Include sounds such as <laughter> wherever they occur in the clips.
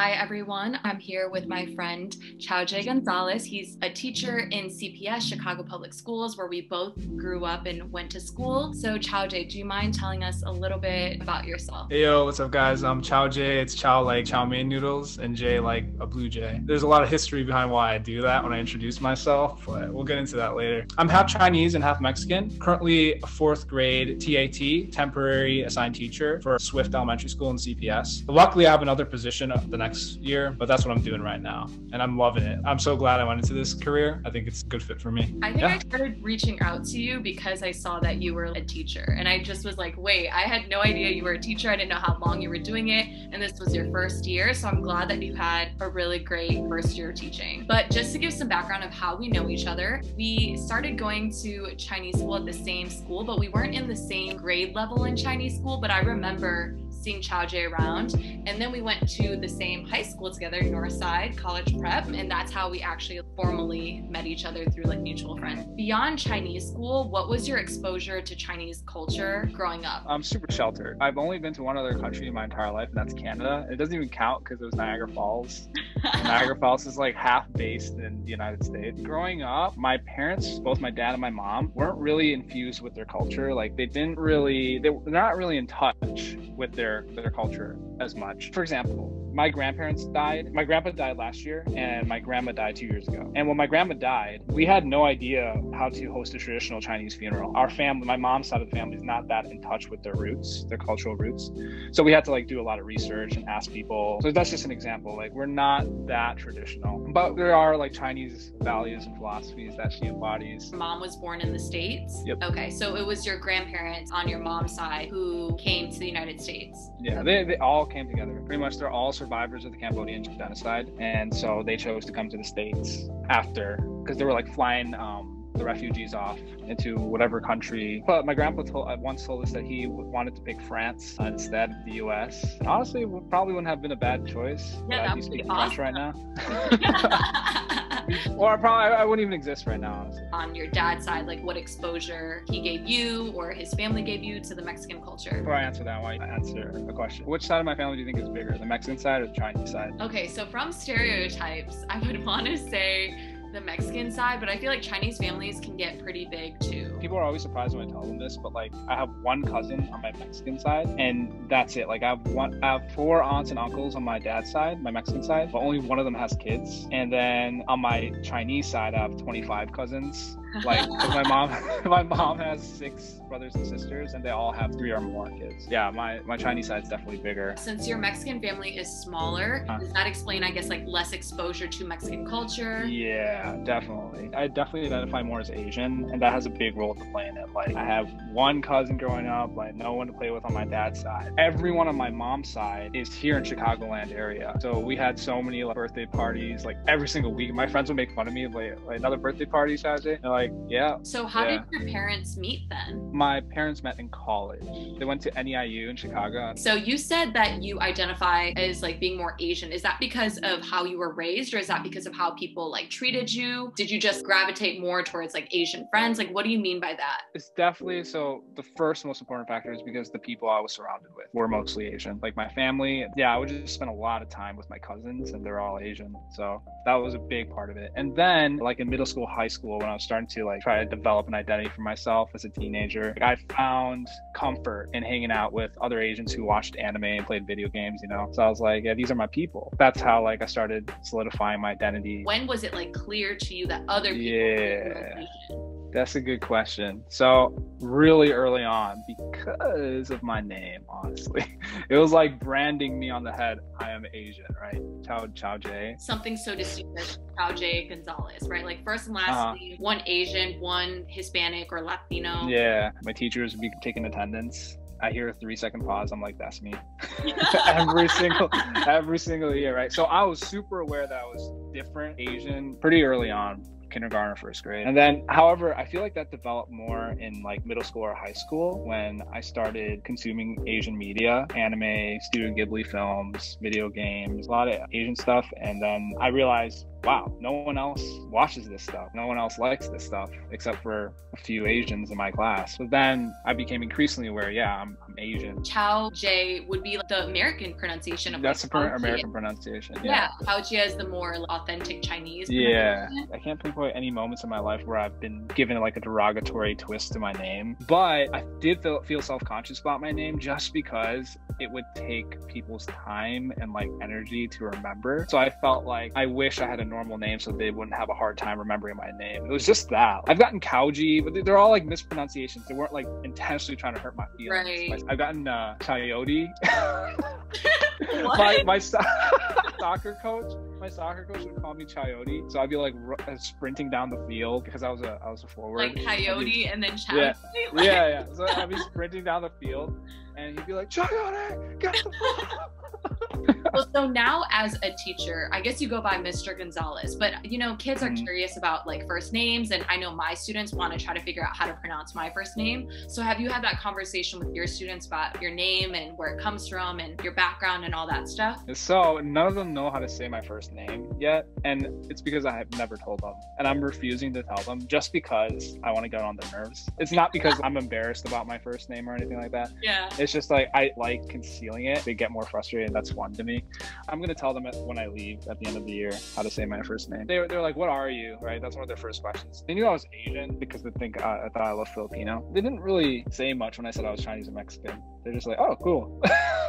Hi, everyone. I'm here with my friend Chao J. Gonzalez. He's a teacher in CPS, Chicago Public Schools, where we both grew up and went to school. So, Chao J, do you mind telling us a little bit about yourself? Hey, yo, what's up, guys? I'm Chao J. It's Chow like chow mein noodles and J like a blue jay. There's a lot of history behind why I do that when I introduce myself, but we'll get into that later. I'm half Chinese and half Mexican. Currently a fourth grade TAT, temporary assigned teacher for Swift Elementary School in CPS. Luckily, I have another position the next year, but that's what I'm doing right now. And I'm loving it. I'm so glad I went into this career. I think it's a good fit for me. I think yeah. I started reaching out to you because I saw that you were a teacher. And I just was like, wait, I had no idea you were a teacher. I didn't know how long you were doing it. And this was your first year. So I'm glad that you had a really great first year teaching. But just to give some background of how we know each other, we started going to Chinese school at the same school, but we weren't in the same grade level in Chinese school. But I remember seeing Chao J around. And then we went to the same high school together, Northside College Prep. And that's how we actually formally met each other through like mutual friends. Beyond Chinese school, what was your exposure to Chinese culture growing up? I'm super sheltered. I've only been to one other country in my entire life, and that's Canada. It doesn't even count because it was Niagara Falls. <laughs> Niagara Falls is like half based in the United States. Growing up, my parents, both my dad and my mom, weren't really infused with their culture. Like they didn't really, they, they're not really in touch with their their their culture as much. For example, my grandparents died. My grandpa died last year, and my grandma died two years ago. And when my grandma died, we had no idea how to host a traditional Chinese funeral. Our family, my mom's side of the family, is not that in touch with their roots, their cultural roots. So we had to like do a lot of research and ask people. So that's just an example. Like we're not that traditional, but there are like Chinese values and philosophies that she embodies. Mom was born in the states. Yep. Okay, so it was your grandparents on your mom's side who came to the United States. Yeah, they, they all came together. Pretty much, they're all survivors of the Cambodian genocide, and so they chose to come to the states after because they were like flying um, the refugees off into whatever country. But my grandpa told, uh, once told us that he wanted to pick France instead of the U.S. Honestly, probably wouldn't have been a bad choice. Yeah, I'd be speaking awesome. French right now. <laughs> <laughs> <laughs> or I probably I wouldn't even exist right now. Honestly. On your dad's side, like what exposure he gave you or his family gave you to the Mexican culture? Before I answer that, why answer a question? Which side of my family do you think is bigger, the Mexican side or the Chinese side? Okay, so from stereotypes, I would <laughs> want to say the Mexican side, but I feel like Chinese families can get pretty big too. People are always surprised when I tell them this, but like I have one cousin on my Mexican side, and that's it. Like I have one, I have four aunts and uncles on my dad's side, my Mexican side, but only one of them has kids. And then on my Chinese side, I have 25 cousins. Like <laughs> my mom, <laughs> my mom has six brothers and sisters, and they all have three or more kids. Yeah, my my Chinese side's definitely bigger. Since your Mexican family is smaller, Huh. does that explain, I guess, like less exposure to Mexican culture? Yeah, definitely. I definitely identify more as Asian, and that has a big role to play in it. Like, I have one cousin growing up, like, no one to play with on my dad's side. Everyone on my mom's side is here in Chicagoland area. So we had so many like, birthday parties, like, every single week. My friends would make fun of me, like, like another birthday party, Saturday. They're like, yeah. So how Yeah. did your parents meet then? My parents met in college. They went to NEIU in Chicago. So you said that you identify as like being more Asian. Is that because of how you were raised or is that because of how people like treated you? Did you just gravitate more towards like Asian friends? Like what do you mean by that? It's definitely so. The first most important factor is because the people I was surrounded with were mostly Asian. Like my family, yeah, I would just spend a lot of time with my cousins, and they're all Asian. So that was a big part of it. And then, like in middle school, high school, when I was starting to like try to develop an identity for myself as a teenager, I found comfort in hanging out with other Asians who watched anime and played video games. You know, so I was like, yeah, these are my people. That's how like I started solidifying my identity. When was it like clear to you that other people Yeah. That's a good question. So, really early on, because of my name, honestly, <laughs> it was like branding me on the head. I am Asian, right? Chow Chow J. Something so distinct as Chao J. Gonzalez, right? Like first and last Uh-huh. one Asian, one Hispanic or Latino. Yeah, my teachers would be taking attendance. I hear a three second pause. I'm like, that's me. <laughs> <laughs> every single, every single year, right? So I was super aware that I was different, Asian, pretty early on. Kindergarten or first grade. And then, however, I feel like that developed more in like middle school or high school when I started consuming Asian media, anime, Studio Ghibli films, video games, a lot of Asian stuff. And then I realized wow, no one else watches this stuff. No one else likes this stuff except for a few Asians in my class. But then I became increasingly aware, yeah, I'm, I'm Asian. Chao J would be the American pronunciation of That's like, the per- American pronunciation. Jie. Yeah, Chao Jie is the more authentic Chinese. Yeah. I can't pinpoint any moments in my life where I've been given like a derogatory twist to my name, but I did feel, feel self conscious about my name just because it would take people's time and like energy to remember. So I felt like I wish I had a normal name so they wouldn't have a hard time remembering my name. It was just that. I've gotten Kauji, but they're all like mispronunciations. They weren't like intentionally trying to hurt my feelings. Right. I've gotten uh, Coyote. <laughs> My my so- <laughs> soccer coach, my soccer coach would call me Coyote. So I'd be like ru- uh, sprinting down the field because I was a I was a forward. like I'd be- Coyote and then Chao Yeah. <laughs> Like- yeah, yeah. So I'd be sprinting down the field, and he'd be like, "Coyote, get the ball." Well, so now as a teacher, I guess you go by Mr. Gonzalez, but you know, kids are Mhm. curious about like first names, and I know my students want to try to figure out how to pronounce my first name. So, have you had that conversation with your students about your name and where it comes from and your background and all that stuff? So none of them know how to say my first name yet, and it's because I have never told them, and I'm refusing to tell them just because I want to get on their nerves. It's not because I'm embarrassed about my first name or anything like that. Yeah. It's just like I like concealing it. They get more frustrated. That's fun to me. I'm gonna tell them when I leave at the end of the year how to say my first name. They were, they're like, "What are you?" Right? That's one of their first questions. They knew I was Asian because they think I, I thought I loved Filipino. They didn't really say much when I said I was Chinese and Mexican. They're just like, "Oh, cool." <laughs>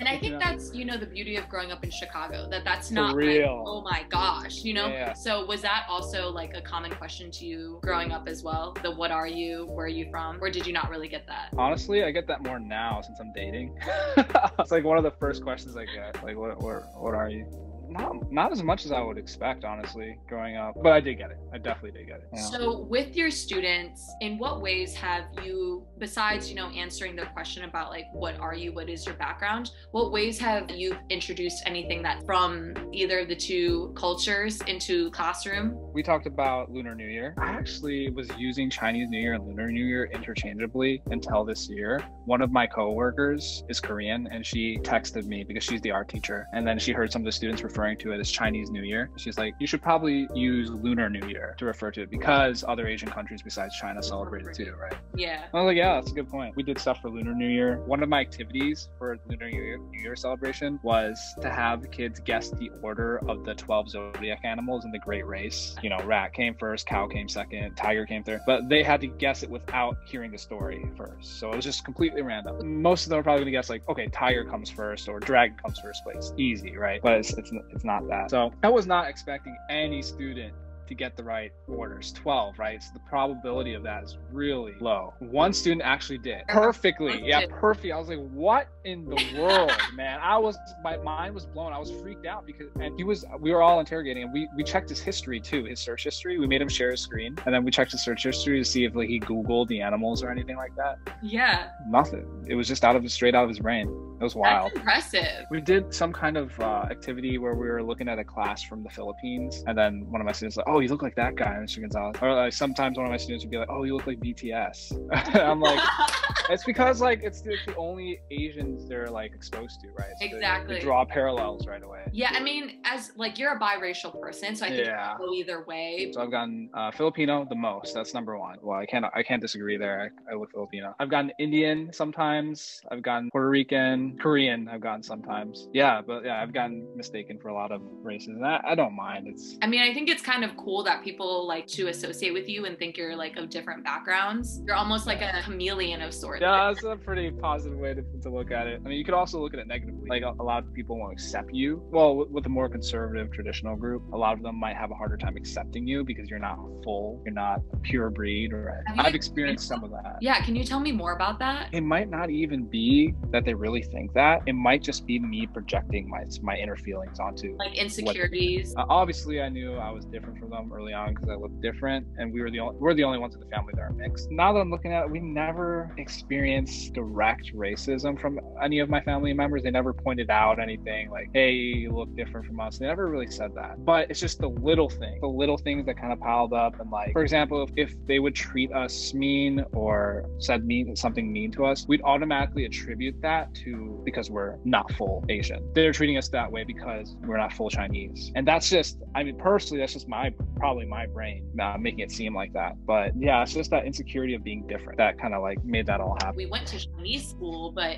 And I think know? that's, you know, the beauty of growing up in Chicago, that that's For not like, real. oh my gosh, you know? Yeah. So was that also like a common question to you growing up as well? The what are you? Where are you from? Or did you not really get that? Honestly, I get that more now since I'm dating. <laughs> it's like one of the first questions I get. Like, what, what, what are you? Not, not as much as I would expect, honestly, growing up. But I did get it. I definitely did get it. Yeah. So, with your students, in what ways have you, besides you know answering the question about like what are you, what is your background, what ways have you introduced anything that from either of the two cultures into classroom? we talked about Lunar New Year. I actually was using Chinese New Year and Lunar New Year interchangeably until this year. One of my coworkers is Korean and she texted me because she's the art teacher. And then she heard some of the students referring to it as Chinese New Year. She's like, you should probably use Lunar New Year to refer to it because other Asian countries besides China celebrate it too, right? Yeah. I was like, yeah, that's a good point. We did stuff for Lunar New Year. One of my activities for Lunar New Year, New Year celebration was to have kids guess the order of the 12 zodiac animals in the Great Race. You know, rat came first, cow came second, tiger came third, but they had to guess it without hearing the story first. So it was just completely random. Most of them are probably gonna guess like, okay, tiger comes first or dragon comes first place. Easy, right? But it's it's, it's not that. So I was not expecting any student to get the right orders. 12 right? So the probability of that is really low. One student actually did. Perfectly. yeah perfect. I was like what in the world man? I was my mind was blown. I was freaked out because and he was we were all interrogating and we we checked his history too his search history. We made him share his screen and then we checked his search history to see if like he googled the animals or anything like that. Yeah. nothing. It was just out of straight out of his brain. It was wild. That's impressive. we did some kind of uh, activity where we were looking at a class from the Philippines, and then one of my students like, "Oh, you look like that guy, Mr. Gonzalez." Or like sometimes one of my students would be like, "Oh, you look like BTS." <laughs> I'm like, <laughs> it's because like it's the, the only Asians they're like exposed to, right? So Exactly. They, draw parallels right away. yeah, I mean, as like you're a biracial person, so I think Yeah. go either way. So I've gotten uh, Filipino the most. That's number one. Well, I can't I can't disagree there. I, I look Filipino. I've gotten Indian sometimes. I've gotten Puerto Rican, Korean. I've gotten sometimes. Yeah, but yeah, I've gotten mistaken for a lot of races, and I, I don't mind. It's I mean, I think it's kind of cool that people like to associate with you and think you're like of different backgrounds. You're almost like a chameleon of sorts. yeah, that's a pretty positive way to, to look at it. I mean, you could also look at it negatively. Like a, a lot of people won't accept you. Well, with, with a more conservative traditional group, a lot of them might have a harder time accepting you because you're not full, you're not a pure breed. Or I've experienced some of that. Yeah, can you tell me more about that? It might not even be that they really think that. It might just be me projecting my my inner feelings onto. Like insecurities. Uh, obviously, I knew I was different from them Um, early on because I looked different, and we were the only we're the only ones in the family that are mixed. Now that I'm looking at it, we never experienced direct racism from any of my family members. They never pointed out anything like, "Hey, you look different from us." They never really said that. But it's just the little things, the little things that kind of piled up, and like, for example, if, if they would treat us mean or said mean something mean to us, we'd automatically attribute that to because we're not full Asian. They're treating us that way because we're not full Chinese. And that's just, I mean, personally, that's just my probably my brain uh, making it seem like that. But yeah, it's just that insecurity of being different that kind of like made that all happen. We went to Chinese school, but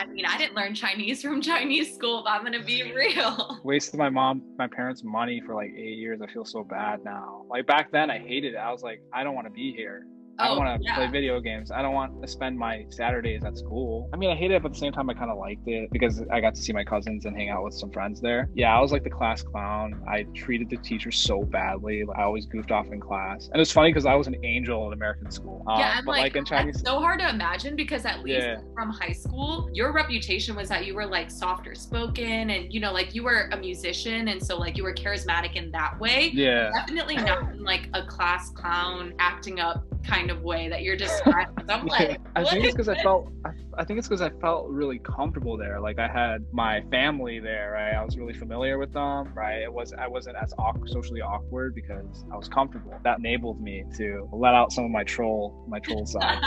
I mean, I didn't learn Chinese from Chinese school, I'm going to be real. <laughs> Wasted my mom, my parents' money for like eight years. I feel so bad now. Like back then, I hated it. I was like, I don't want to be here. I don't Oh, want to yeah. play video games. I don't want to spend my Saturdays at school. I mean, I hated it, but at the same time, I kind of liked it because I got to see my cousins and hang out with some friends there. Yeah, I was like the class clown. I treated the teachers so badly. I always goofed off in class. And it's funny because I was an angel in American school. Um, yeah, I'm but like, like, in Chinese. so hard to imagine because at least Yeah. from high school, your reputation was that you were like softer spoken and you know, like you were a musician and so like you were charismatic in that way. Yeah. Definitely not in like a class clown acting up kind of way that you're <laughs> describing. I'm like, I think it's because I felt. I, I think it's because I felt really comfortable there. Like I had my family there, right? I was really familiar with them, right? It was I wasn't as awkward, socially awkward because I was comfortable. That enabled me to let out some of my troll, my troll <laughs> side.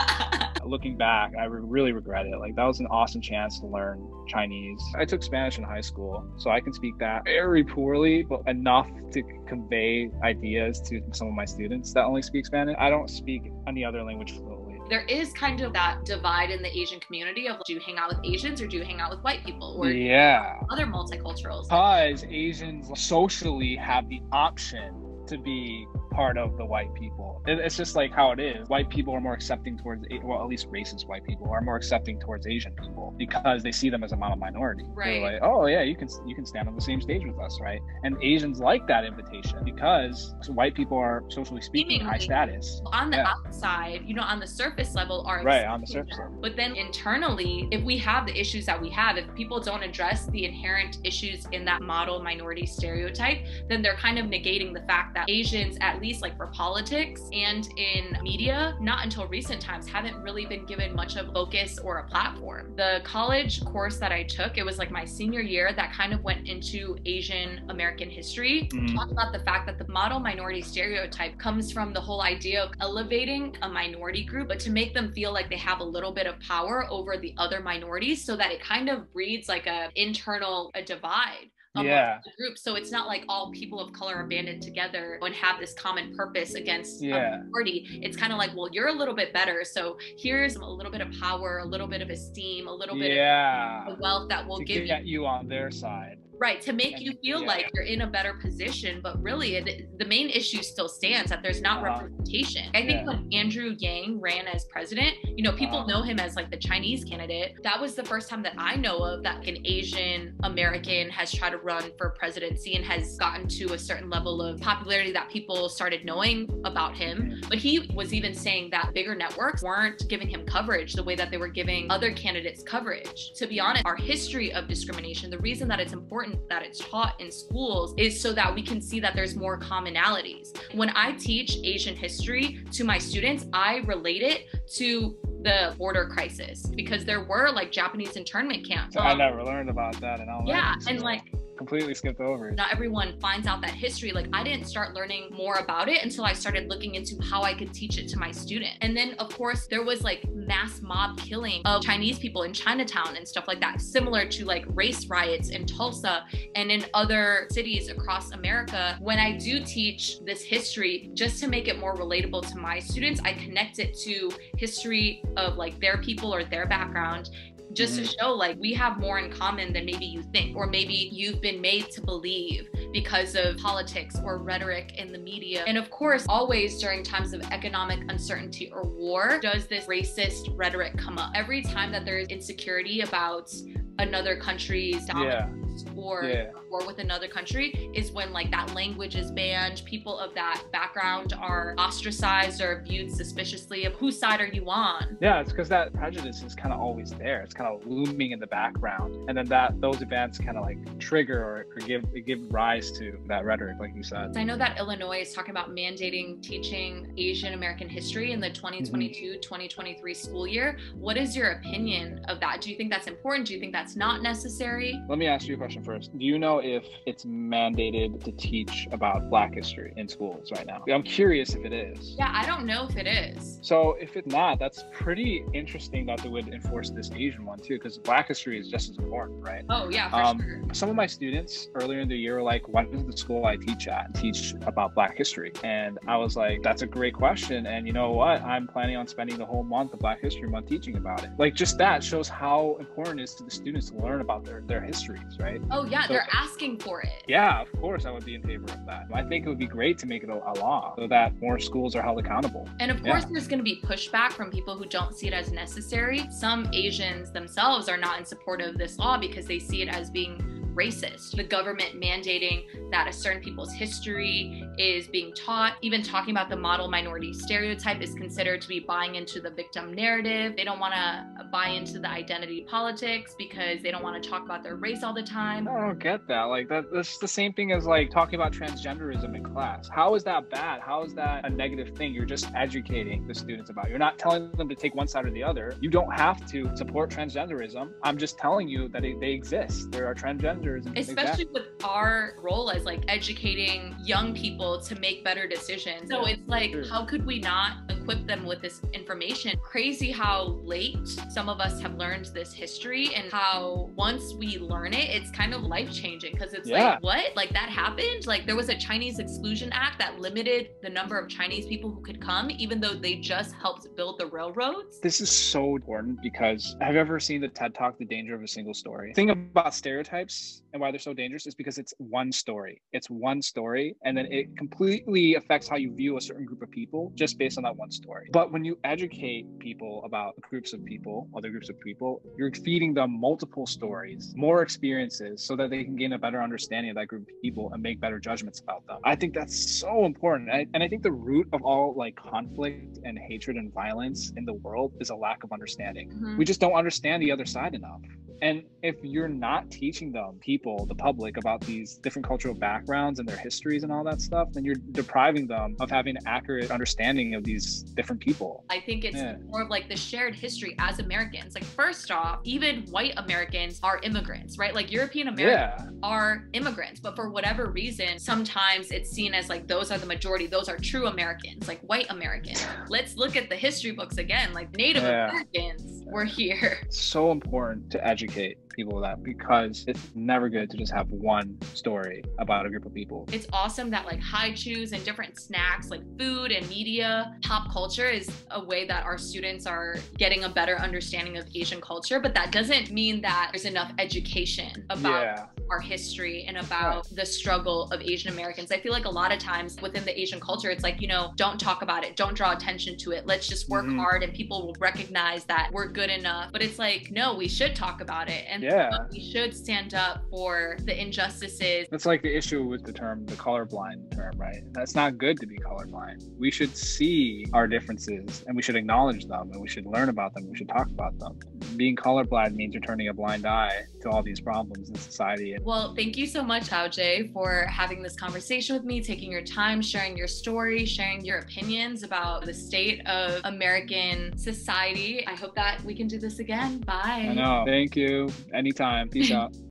Looking back, I re- really regret it. Like that was an awesome chance to learn Chinese. I took Spanish in high school, so I can speak that very poorly, but enough to convey ideas to some of my students that only speak Spanish. I don't speak any other language fluently. there is kind of that divide in the Asian community of do you hang out with Asians or do you hang out with white people or Yeah. other multiculturals? because Asians socially have the option to be part of the white people. It's just like how it is. White people are more accepting towards, well, at least racist white people are more accepting towards Asian people because they see them as a model minority. Right. They're like, oh yeah, you can you can stand on the same stage with us, right? And Asians like that invitation because white people are socially speaking high status. on the Yeah. outside, you know, on the surface level, are Right, on the surface level. But then internally, if we have the issues that we have, if people don't address the inherent issues in that model minority stereotype, then they're kind of negating the fact that Asians, at least like for politics and in media, not until recent times, haven't really been given much of focus or a platform. The college course that I took, it was like my senior year that kind of went into Asian American history Mhm. talk about the fact that the model minority stereotype comes from the whole idea of elevating a minority group, but to make them feel like they have a little bit of power over the other minorities so that it kind of breeds like a internal a divide. Yeah. the group so it's not like all people of color are banded together and have this common purpose against Yeah. a minority it's kind of like well you're a little bit better so here's a little bit of power a little bit of esteem a little bit Yeah. of wealth that will to give you get you on their side. Right, to make you feel Yeah. like you're in a better position, but really it, the main issue still stands that there's not Uh-huh. representation. I think Yeah. when Andrew Yang ran as president, you know, people Uh-huh. know him as like the Chinese candidate. That was the first time that I know of that an Asian American has tried to run for presidency and has gotten to a certain level of popularity that people started knowing about him. Mhm. But he was even saying that bigger networks weren't giving him coverage the way that they were giving other candidates coverage. To be honest, our history of discrimination, the reason that it's important that it's taught in schools is so that we can see that there's more commonalities. When I teach Asian history to my students, I relate it to the border crisis because there were like Japanese internment camps. So I Um, never learned about that and elementary yeah, and like completely skipped over. not everyone finds out that history. Like I didn't start learning more about it until I started looking into how I could teach it to my student. And then of course there was like mass mob killing of Chinese people in Chinatown and stuff like that, similar to like race riots in Tulsa and in other cities across America. When I do teach this history, just to make it more relatable to my students, I connect it to history of like their people or their background just to mm-hmm. show like we have more in common than maybe you think or maybe you've been made to believe because of politics or rhetoric in the media. And of course always during times of economic uncertainty or war does this racist rhetoric come up? Every time that there's insecurity about another country's dominance or Yeah. war with another country is when like that language is banned people of that background are ostracized or viewed suspiciously of whose side are you on Yeah, it's because that prejudice is kind of always there. It's kind of looming in the background, and then that those events kind of like trigger or, or give give rise to that rhetoric, like you said. I know that Illinois is talking about mandating teaching Asian American history in the mm-hmm. 2022 2023 school year. What is your opinion of that? Do you think that's important? Do you think that's not necessary? Let me ask you a question first. Do you know if it's mandated to teach about Black history in schools right now? I'm curious if it is. Yeah, I don't know if it is. So if it's not, that's pretty interesting that they would enforce this Asian one too, because Black history is just as important, right? Oh yeah, for Um, sure. Some of my students earlier in the year were like, "Why does the school I teach at teach about Black history?" And I was like, "That's a great question." And you know what? I'm planning on spending the whole month of Black History Month teaching about it. Like just that shows how important it is to the students to learn about their their histories, right? Oh yeah, so- they're asking for it. Yeah, of course, I would be in favor of that. I think it would be great to make it a, a law so that more schools are held accountable. And of Yeah. course, there's going to be pushback from people who don't see it as necessary. Some Asians themselves are not in support of this law because they see it as being racist. The government mandating that a certain people's history is being taught, even talking about the model minority stereotype is considered to be buying into the victim narrative. They don't want to buy into the identity politics because they don't want to talk about their race all the time. I don't get that. Like that, that's the same thing as like talking about transgenderism in class. How is that bad? How is that a negative thing? You're just educating the students about. You're not telling them to take one side or the other. You don't have to support transgenderism. I'm just telling you that they exist. There are transgenders. And- especially with our role as like educating young people to make better decisions. So it's like, how could we not equip them with this information? Crazy how late some of us have learned this history and how once we learn it, it's kind of life changing because it's Yeah. like, what? Like that happened? Like there was a Chinese Exclusion Act that limited the number of Chinese people who could come, even though they just helped build the railroads. This is so important because have you ever seen the TED Talk, The Danger of a Single Story? Thing about stereotypes and why they're so dangerous is because it's one story. It's one story, and then it completely affects how you view a certain group of people just based on that one story. But when you educate people about groups of people, other groups of people, you're feeding them multiple stories, more experiences, so that they can gain a better understanding of that group of people and make better judgments about them. I think that's so important. And I, and I think the root of all like conflict and hatred and violence in the world is a lack of understanding. Mhm. We just don't understand the other side enough. And if you're not teaching them, people, the public, about these different cultural backgrounds and their histories and all that stuff, then you're depriving them of having an accurate understanding of these different people. I think it's Yeah. more of like the shared history as Americans. Like, first off, even white Americans are immigrants, right? Like, European Americans Yeah. are immigrants, but for whatever reason, sometimes it's seen as like those are the majority, those are true Americans, like white Americans. <laughs> Let's look at the history books again. Like, Native Yeah. Americans were here. It's so important to educate people of that because it's never good to just have one story about a group of people. It's awesome that like Hi-Chews and different snacks, like food and media, pop culture is a way that our students are getting a better understanding of Asian culture. But that doesn't mean that there's enough education about yeah. Our history and about the struggle of Asian Americans. I feel like a lot of times within the Asian culture, it's like, you know, don't talk about it, don't draw attention to it. Let's just work Mhm. hard and people will recognize that we're good enough. But it's like, no, we should talk about it. And Yeah. we should stand up for the injustices. That's like the issue with the term, the colorblind term, right? That's not good to be colorblind. We should see our differences and we should acknowledge them and we should learn about them. We should talk about them. Being colorblind means you're turning a blind eye to all these problems in society. Well, thank you so much, Chao J, for having this conversation with me, taking your time, sharing your story, sharing your opinions about the state of American society. I hope that we can do this again. Bye. I know. Thank you. Anytime. Peace out. <laughs>